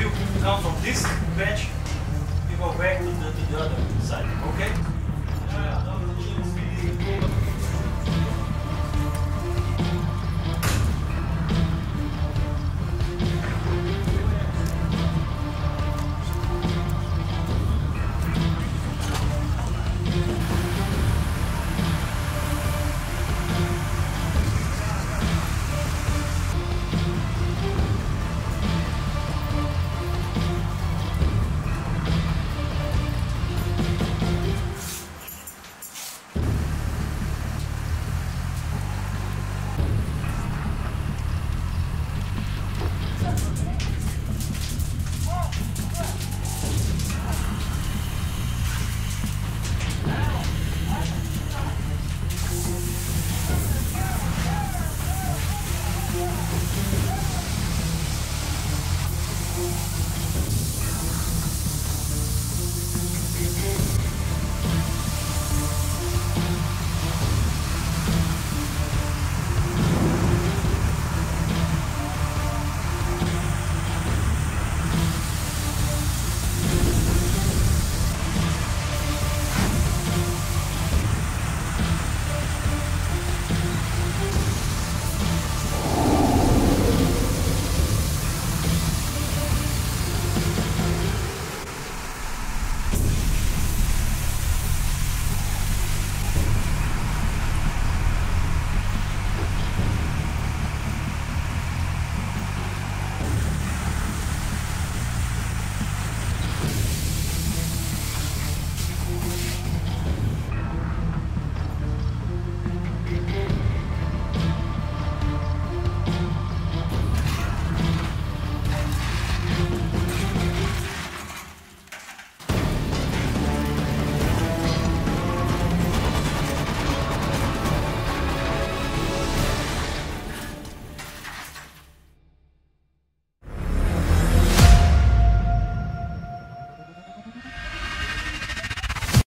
view. Now from this bench, you go back to the, to the other.